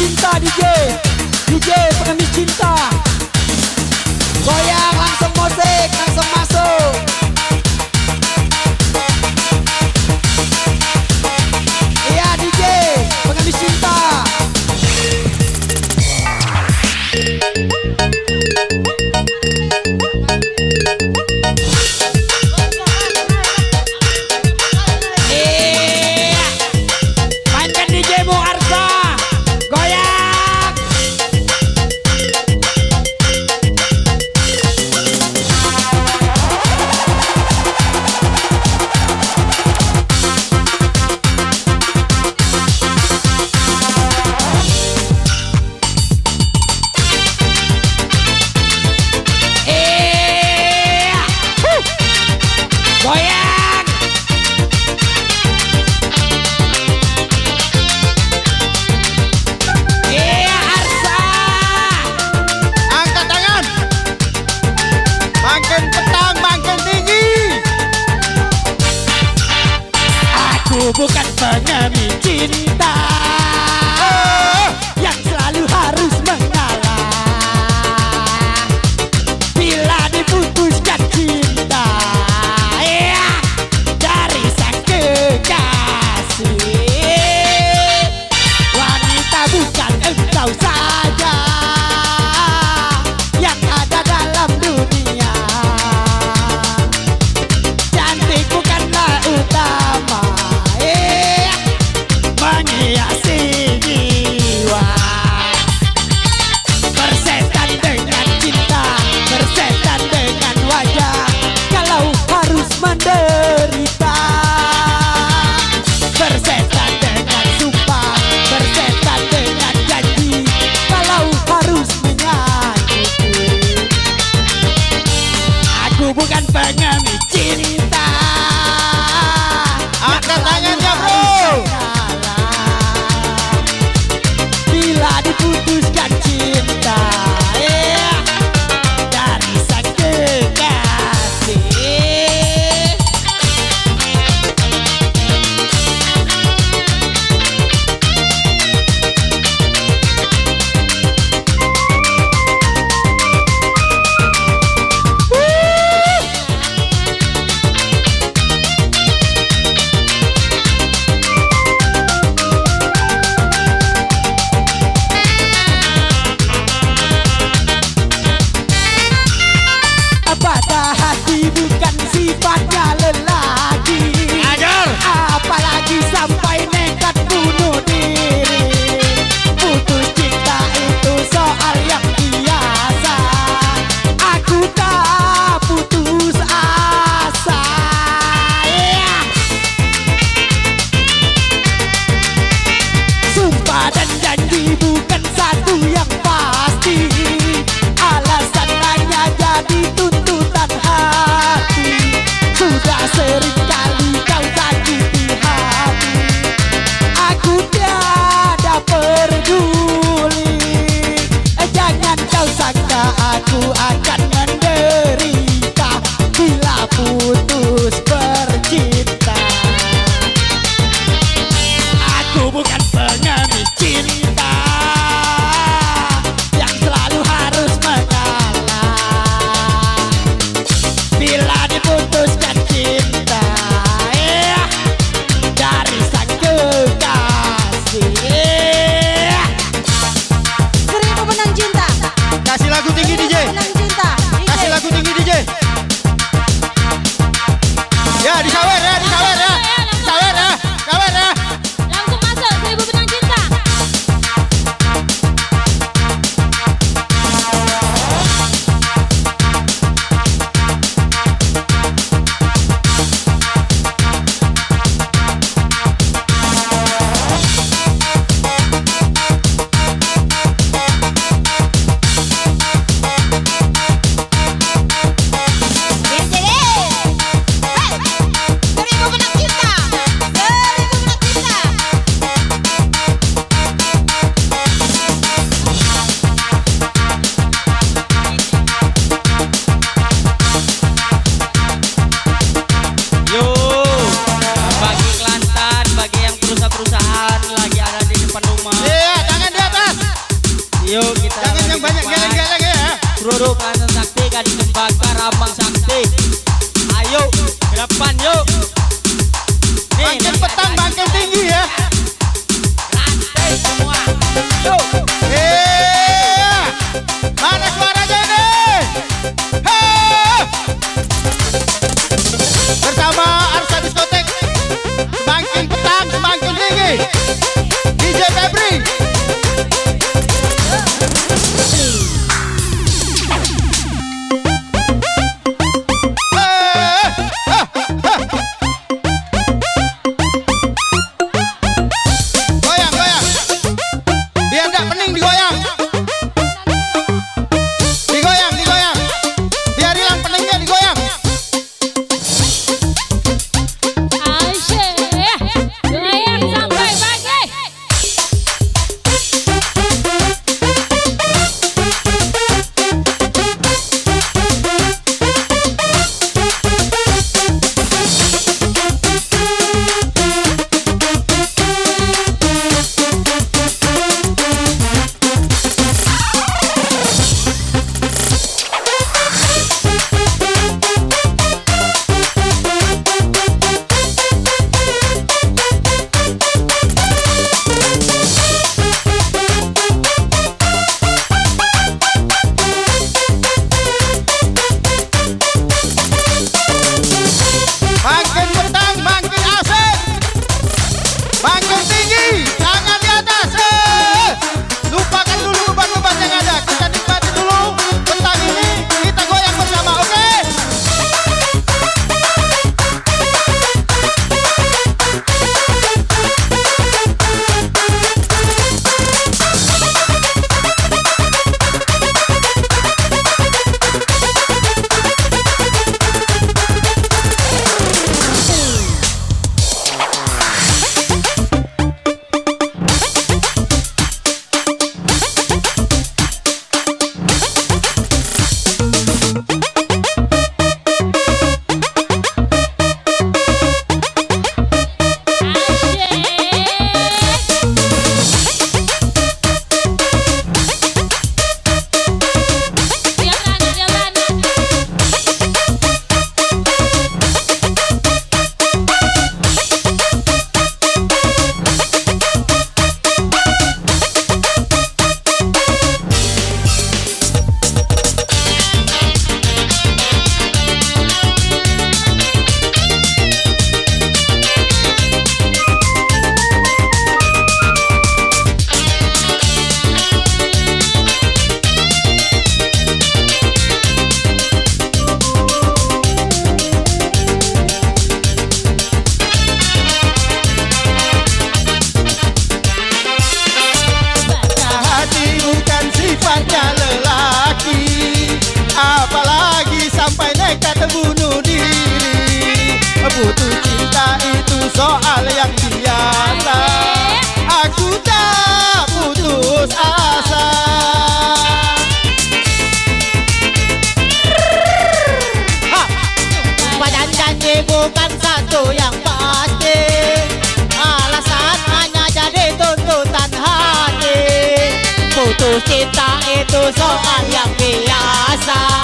cinta DJ DJ pengemis cinta. Goyang Yuk kita Jangan yang banyak geleng-geleng ya. Produk Kanan Sakti Gading Bakar Abang Sakti. Ayo ke depan yuk Bangkit petang bangkit tinggi ya. Rantai semua. Yuk Iya. Mana suaranya Hei! Bersama Arsa Diskotek petang tinggi. DJ Febri. ayang biasa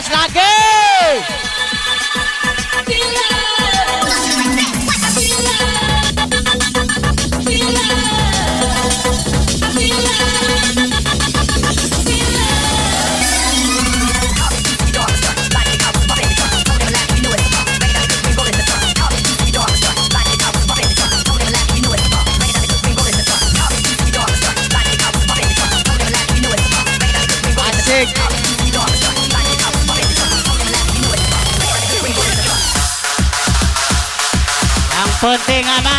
that's not good. tengan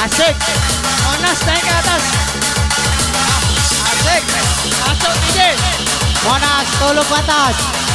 Asik. Monas naik ke atas. Asik. Masuk DJ. Monas tolong batas.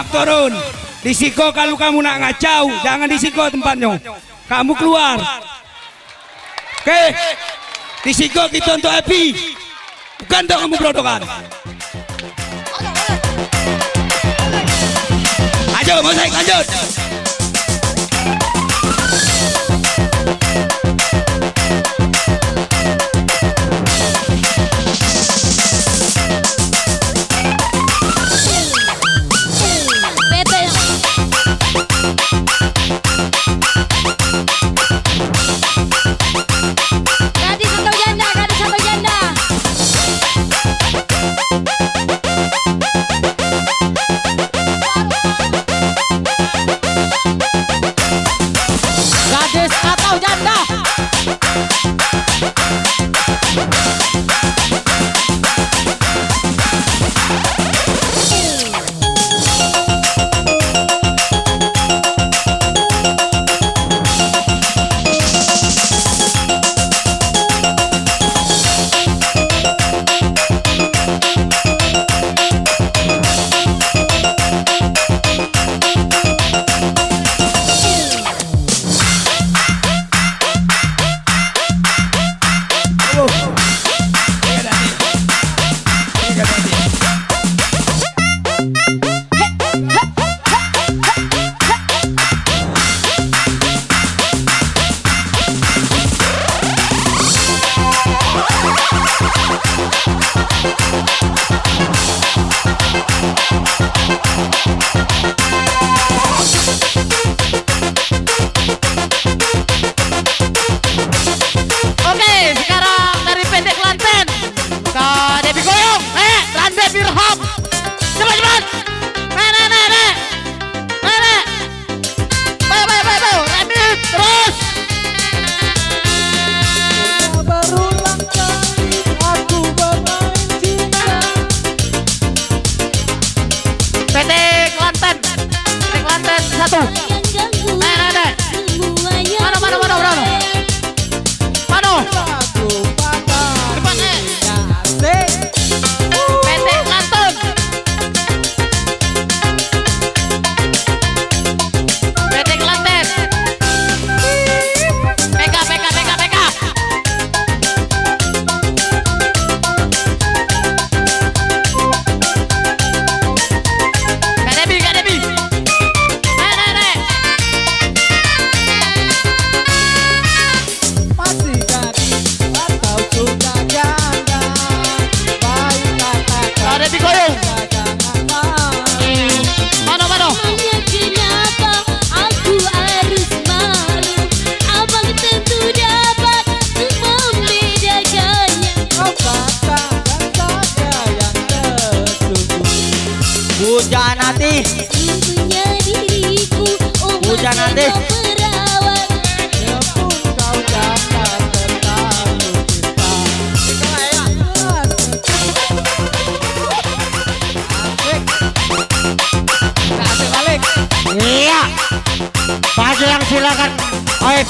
Kompak turun. Disiko kalau kamu nak ngacau, jangan disiko tempatnya. Kamu keluar. Oke. risiko Disiko kita untuk Epi. Bukan untuk kamu berodokan. Ayo, mau lanjut.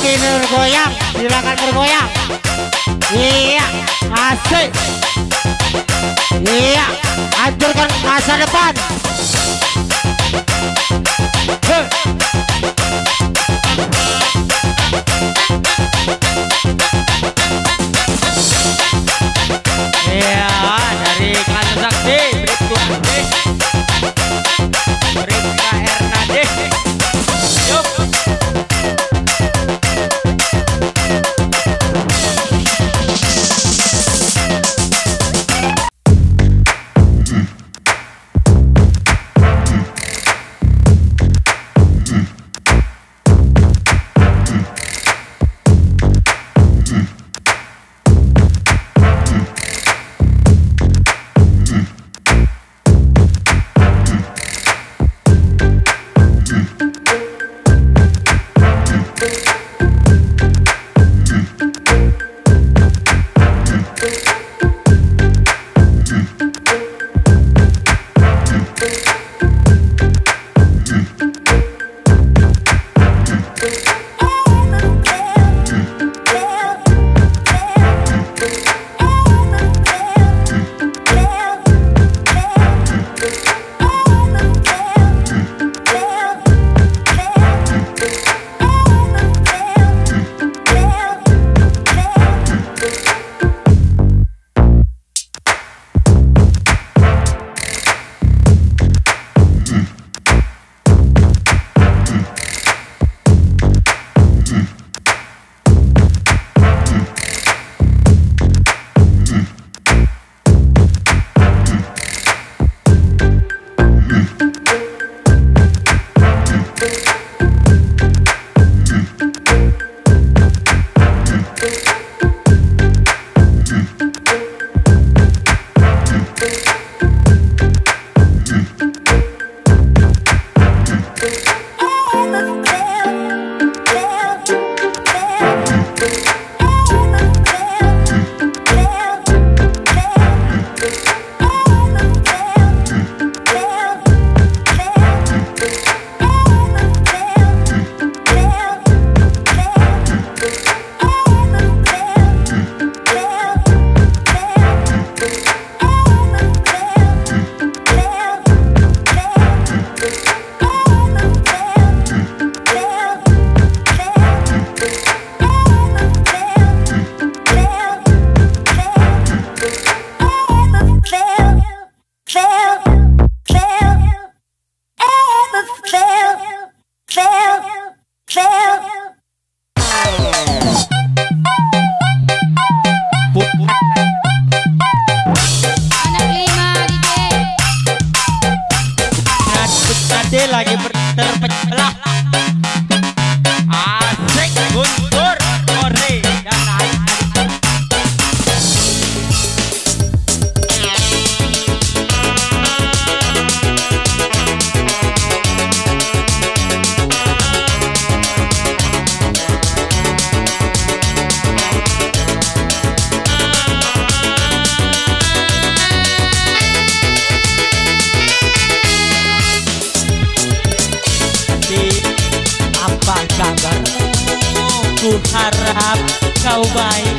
makin bergoyang silakan bergoyang. Iya asik. Iya hancurkan masa depan. Hey! salvar.